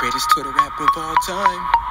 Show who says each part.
Speaker 1: Greatest Twitter rap of all time.